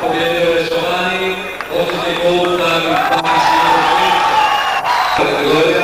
Pochiedo Giovanni, oggi di volta il Paese.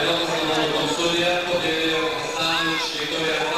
i Consulia, poter Ange, Vittoria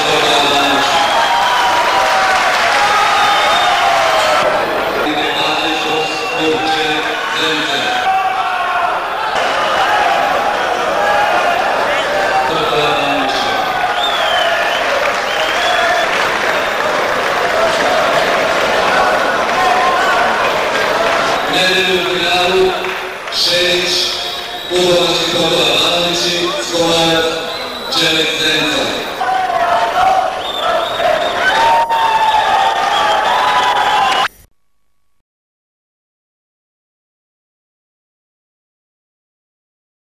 Nedelju u finalu, Šejić, Ubovački Kodova Skolajov, Čelik